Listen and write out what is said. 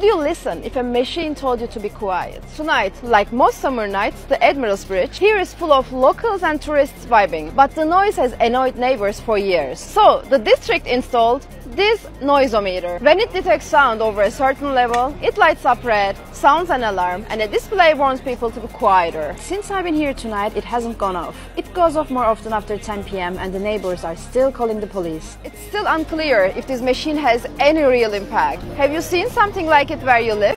Would you listen if a machine told you to be quiet? Tonight, like most summer nights, the Admiral's Bridge here is full of locals and tourists vibing, but the noise has annoyed neighbors for years. So, the district installed this noisometer. When it detects sound over a certain level, it lights up red, sounds an alarm, and a display warns people to be quieter. Since I've been here tonight, it hasn't gone off. It goes off more often after 10 pm and the neighbors are still calling the police. It's still unclear if this machine has any real impact. Have you seen something like it where you live?